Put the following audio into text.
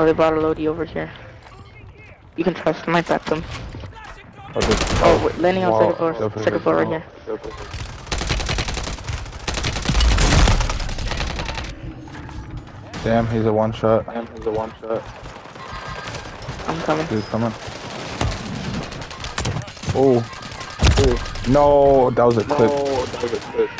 Oh, they brought a loadie over here. You can trust them, I bet them. Okay. Oh, wait, landing on second floor. definitely Second floor right here. Damn, he's a one shot. Damn, he's a one shot. I'm coming. He's coming. Oh. No, that was a clip. No, that was a clip.